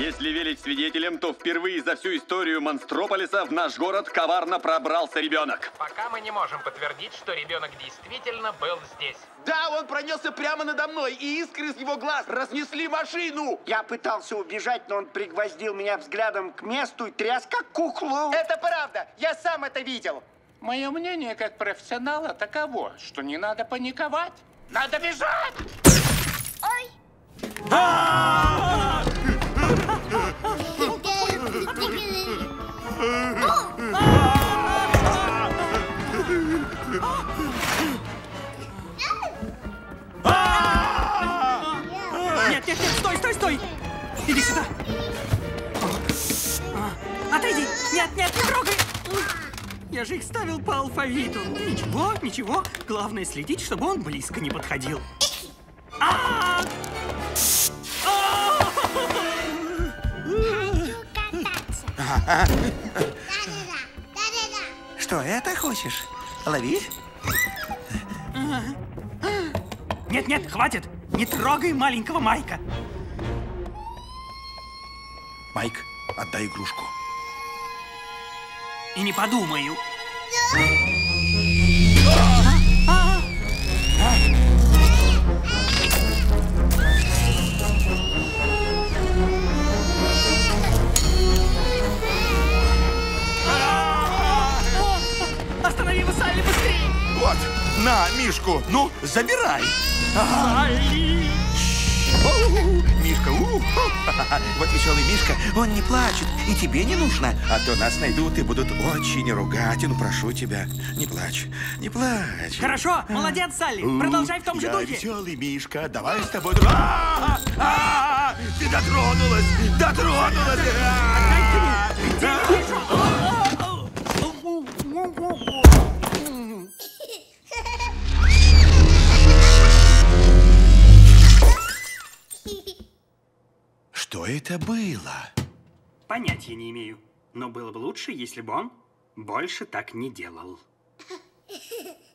Если верить свидетелям, то впервые за всю историю Монстрополиса в наш город коварно пробрался ребенок. Пока мы не можем подтвердить, что ребенок действительно был здесь. Да, он пронесся прямо надо мной, и искры из его глаз разнесли машину. Я пытался убежать, но он пригвоздил меня взглядом к месту и тряс как куклу. Это правда, я сам это видел. Мое мнение как профессионала таково, что не надо паниковать. Надо бежать! Нет, нет, стой, стой, стой! Иди сюда! А, Отойди! Нет, нет, не трогай! Я же их ставил по алфавиту. Ничего, ничего. Главное следить, чтобы он близко не подходил. А! А! Что, это хочешь? Ловить? Нет, нет, хватит! Не трогай маленького Майка! Майк, отдай игрушку. И не подумаю. Останови его, Салли, быстрее! Вот, на, Мишку, ну, забирай. Салли! Мишка, у, вот веселый Мишка, он не плачет, и тебе не нужно. А то нас найдут и будут очень ругать. Ну, прошу тебя, не плачь, не плачь. Хорошо, молодец, Салли. Продолжай в том же духе. веселый Мишка, давай с тобой... дру- А, а, Ты дотронулась, дотронулась. А, Что это было? Понятия не имею. Но было бы лучше, если бы он больше так не делал.